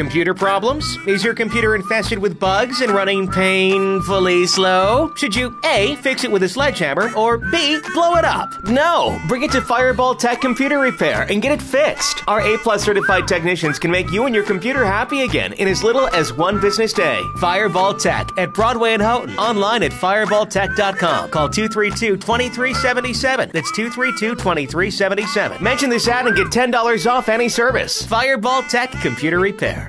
Computer problems? Is your computer infested with bugs and running painfully slow? Should you A. Fix it with a sledgehammer or B. Blow it up? No! Bring it to Fireball Tech Computer Repair and get it fixed. Our A plus certified technicians can make you and your computer happy again in as little as one business day. Fireball Tech at Broadway and Houghton. Online at fireballtech.com. Call 232 2377. That's 232 2377. Mention this ad and get $10 off any service. Fireball Tech Computer Repair.